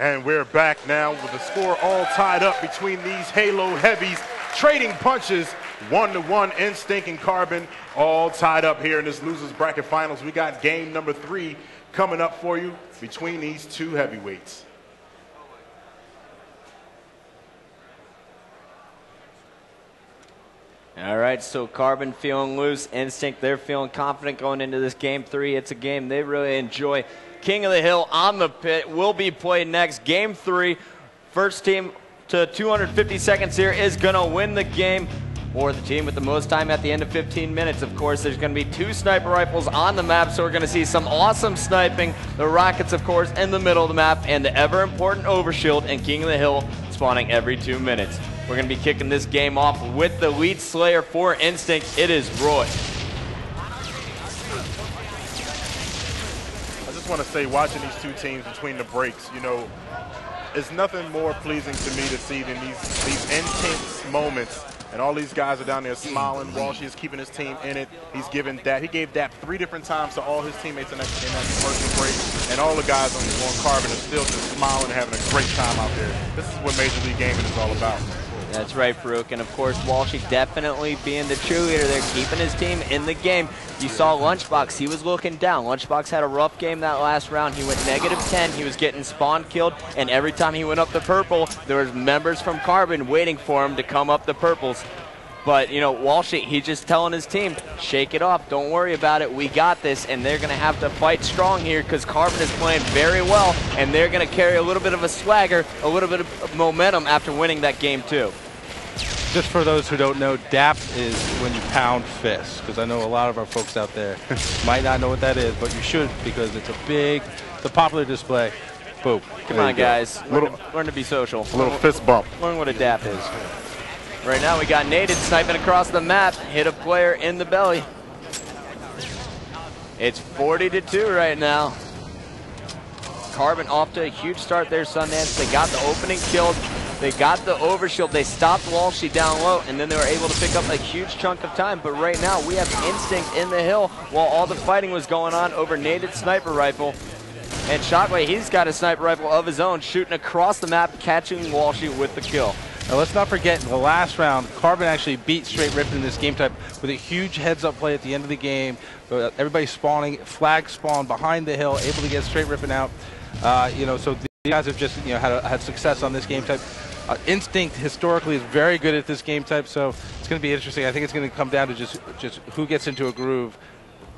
And we're back now with the score all tied up between these Halo heavies, trading punches, one to one, Instinct and Carbon, all tied up here in this losers bracket finals. We got game number three coming up for you between these two heavyweights. All right, so Carbon feeling loose, Instinct, they're feeling confident going into this game three. It's a game they really enjoy. King of the Hill on the pit will be played next. Game three, first team to 250 seconds here is going to win the game. Or the team with the most time at the end of 15 minutes. Of course, there's going to be two sniper rifles on the map, so we're going to see some awesome sniping. The rockets, of course, in the middle of the map, and the ever important overshield and King of the Hill spawning every two minutes. We're going to be kicking this game off with the lead slayer for Instinct. It is Roy. I just want to say, watching these two teams between the breaks, you know, it's nothing more pleasing to me to see than these, these intense moments and all these guys are down there smiling. Walsh is keeping his team in it. He's giving that. He gave that three different times to all his teammates in that, in that commercial break. And all the guys on, on Carbon are still just smiling and having a great time out there. This is what Major League Gaming is all about. That's right, Farouk. And of course, Walshy definitely being the cheerleader there, keeping his team in the game. You saw Lunchbox, he was looking down. Lunchbox had a rough game that last round. He went negative 10. He was getting spawn killed. And every time he went up the purple, there was members from Carbon waiting for him to come up the purples. But, you know, Walsh, he's just telling his team, shake it off. Don't worry about it. We got this. And they're going to have to fight strong here because Carbon is playing very well. And they're going to carry a little bit of a swagger, a little bit of momentum after winning that game, too just for those who don't know, DAP is when you pound fists, because I know a lot of our folks out there might not know what that is, but you should because it's a big, it's a popular display. Boom. Come there on, guys. Learn, little, to, learn to be social. A little fist bump. Learn what a DAP is. Right now we got Naded sniping across the map, hit a player in the belly. It's 40 to 2 right now. Carbon off to a huge start there, Sundance. They got the opening killed. They got the overshield. They stopped Walshy down low, and then they were able to pick up a huge chunk of time. But right now, we have Instinct in the hill while all the fighting was going on over Naded Sniper Rifle. And Shockwave, he's got a sniper rifle of his own, shooting across the map, catching Walshy with the kill. Now let's not forget, in the last round, Carbon actually beat Str8 Rippin in this game type with a huge heads-up play at the end of the game. Uh, everybody spawning, flag spawn behind the hill, able to get Str8 Rippin out. Uh, you know, so these guys have just you know had, a, had success on this game type. Uh, Instinct historically is very good at this game type, so it's going to be interesting. I think it's going to come down to just just who gets into a groove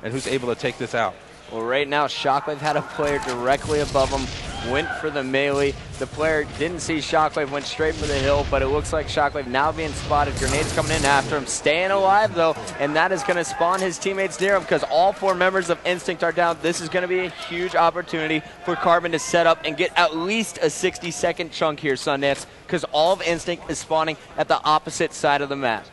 and who's able to take this out. Well, right now, Shockwave had a player directly above him, went for the melee. The player didn't see Shockwave, went straight for the hill, but it looks like Shockwave now being spotted. Grenades coming in after him, staying alive, though, and that is going to spawn his teammates near him because all four members of Instinct are down. This is going to be a huge opportunity for Carbon to set up and get at least a 60-second chunk here, Sundance, because all of Instinct is spawning at the opposite side of the map.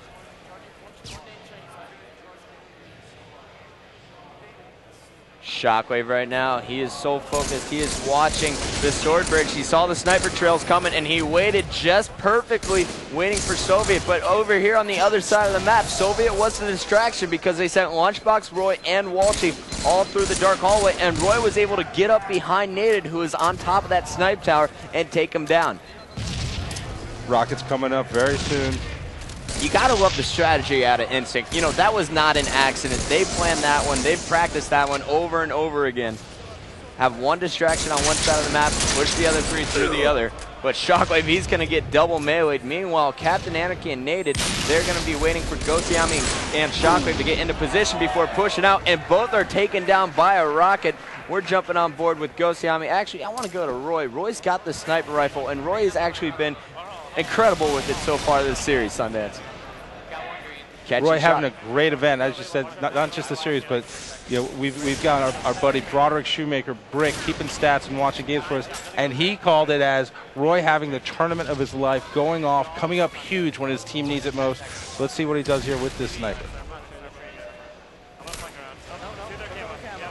Shockwave right now, he is so focused. He is watching the sword bridge. He saw the sniper trails coming and he waited just perfectly waiting for Soviet. But over here on the other side of the map, Soviet was the distraction because they sent Lunchbox, Roy, and Walshy all through the dark hallway. And Roy was able to get up behind Naded, who is on top of that snipe tower, and take him down. Rockets coming up very soon you got to love the strategy out of Instinct. You know, that was not an accident. They planned that one. They've practiced that one over and over again. Have one distraction on one side of the map, push the other three through the other. But Shockwave, he's going to get double meleeed. Meanwhile, Captain Anarchy and Naded, they're going to be waiting for Ghostayame and Shockwave to get into position before pushing out, and both are taken down by a rocket. We're jumping on board with Ghostayame. Actually, I want to go to Roy. Roy's got the sniper rifle, and Roy has actually been incredible with it so far this series, Sundance. Roy having a great event, as you said, not, not just the series, but you know we've we've got our, our buddy Broderick Shoemaker Brick keeping stats and watching games for us, and he called it as Roy having the tournament of his life, going off, coming up huge when his team needs it most. Let's see what he does here with this sniper.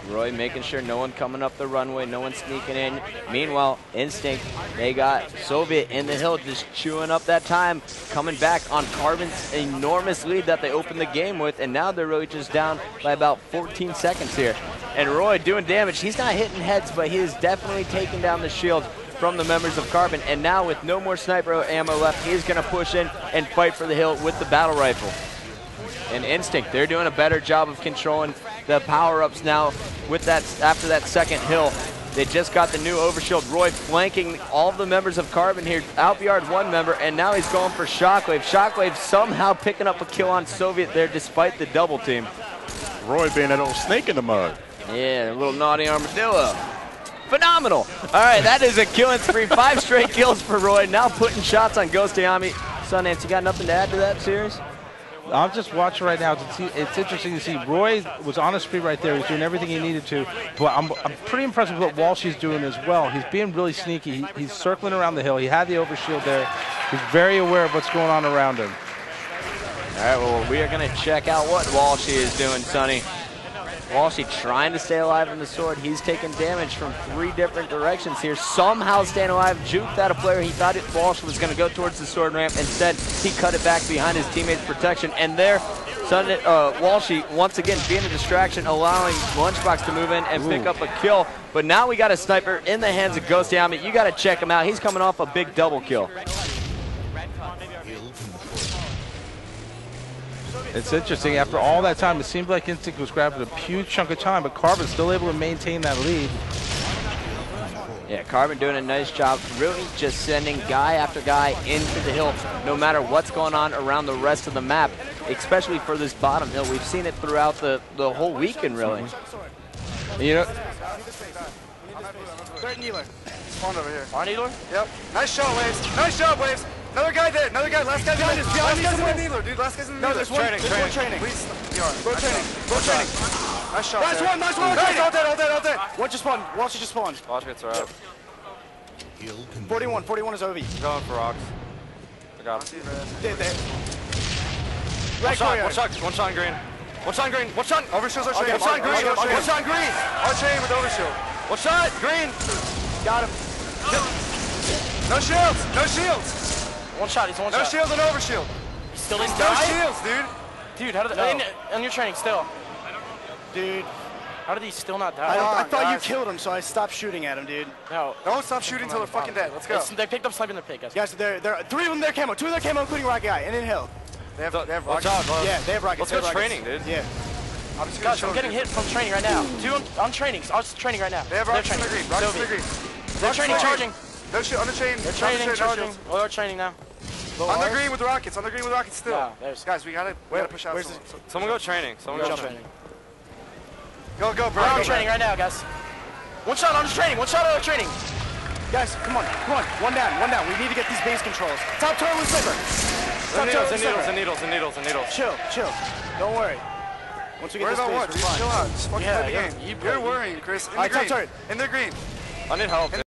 Roy making sure no one coming up the runway, no one sneaking in. Meanwhile, Instinct, they got Soviet in the hill just chewing up that time, coming back on Carbon's enormous lead that they opened the game with, and now they're really just down by about 14 seconds here. And Roy doing damage. He's not hitting heads, but he is definitely taking down the shield from the members of Carbon. And now with no more sniper ammo left, he's going to push in and fight for the hill with the battle rifle. And Instinct, they're doing a better job of controlling the power-ups now with that after that second hill. They just got the new overshield. Roy flanking all the members of Carbon here. Outbeyard one member, and now he's going for Shockwave. Shockwave somehow picking up a kill on Soviet there despite the double team. Roy being that old snake in the mud. Yeah, a little naughty armadillo. Phenomenal. All right, that is a killing spree. Five straight kills for Roy. Now putting shots on Ghostayame. Sundance, you got nothing to add to that series? I'm just watching right now. See, it's interesting to see. Roy was on a speed right there. He's doing everything he needed to. But I'm, I'm pretty impressed with what Walshy's doing as well. He's being really sneaky. He, he's circling around the hill. He had the overshield there. He's very aware of what's going on around him. All right, well, we are going to check out what Walshy is doing, Sonny. Walshy trying to stay alive in the sword. He's taking damage from three different directions here. Somehow staying alive. Juked out a player. He thought it, Walsh was going to go towards the sword ramp. Instead, he cut it back behind his teammate's protection. And there, Sunday, uh, Walshy once again being a distraction, allowing Lunchbox to move in and Ooh. pick up a kill. But now we got a sniper in the hands of Ghostayame. You got to check him out. He's coming off a big double kill. It's interesting. After all that time, it seemed like Instinct was grabbing a huge chunk of time, but Carbon's still able to maintain that lead. Yeah, Carbon doing a nice job, really just sending guy after guy into the hill, no matter what's going on around the rest of the map, especially for this bottom hill. We've seen it throughout the, the whole weekend, really. You know, Third Needler. Spawned over here. On Needler? Yep. Nice shot, Waves. Nice shot, Waves. Another guy there. Another guy. Last guy's in the Last guy's in the Needler, dude. Last guy's in the needler. No, there's one. Training, There's one training. training. Please. Yeah. Go training. Nice training. shot. Nice shot. Nice there. one. Nice one. Nice. All dead. All dead. All dead. One just spawned. Walsh just spawned. Watch gets are out. 41. 41 is OV. I'm going for rocks. I got him. They, they, One shot, one shot, one shot green. One shot on green, one shot. Overshield's our chain. one shot green. One shot green. Our chain with overshield. One shot, green. Got him. No shields. No shields. One shot. He's one No shot. shields and overshield. He still didn't No die? shields, dude. Dude, how did No. in, on your training still? Dude, how did he still not die? I, I thought guys. you killed him, so I stopped shooting at him, dude. no. Don't stop shooting until they're fucking dead. Let's go. It's- they picked up sniper in the pit, guys. Guys, they're, they're, three of them, they're camo. Two of them, they're camo, including Rocket Guy, and in Hill. They have, they have Watch rockets. out, bro. Yeah, they have rockets. Let's go rockets. training, dude. Yeah. I'm just gonna Guys, show I'm getting hit from training right now. Two on, on training. I was training right now. They have rockets in the green. Rockets in the green. They're training, charging. No shit on the chain. They're training, charging. shields. Oh, they're training now. On the green with the rockets. On the green with rockets still. Yeah, there's- Guys, we gotta, we gotta push out. where's some- some- Someone go training. Someone go They're training. training. Go, go, bro. I'm Go, training right now, guys. One shot on the training. One shot on the training. Guys, come on, come on. One down, one down. We need to get these base controls. Top turret with Slipper. Top And needles, with and needles, Slipper. and needles, and needles, and needles. Chill, chill. Don't worry. Once we get Worry this about base, what? we're Just fine. chill out. Just fucking Yeah, play the you're- game. you You're worrying, Chris. In the Alright, top green. turret. In the green. I need help.